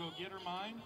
go get her mine.